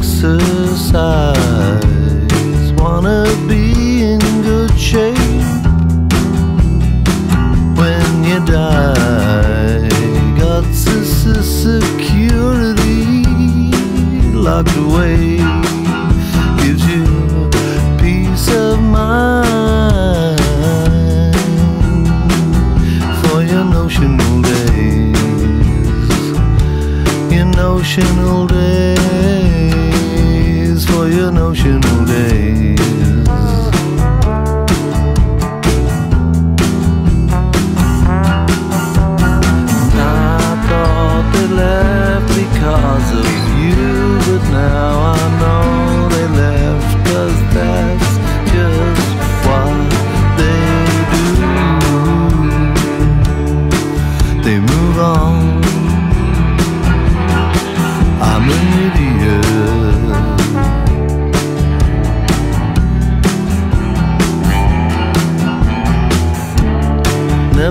exercise. Wanna be in good shape when you die. Got security locked away. Gives you peace of mind for your notional days. Your notional days. Your notional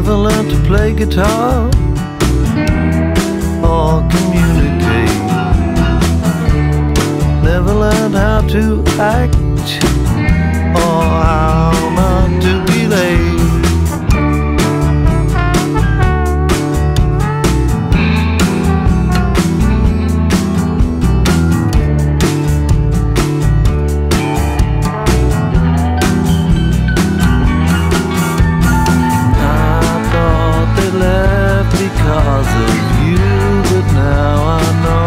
Never learned to play guitar or communicate. Never learned how to act or how now I know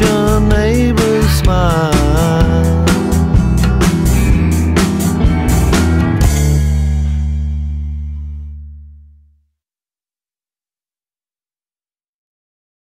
and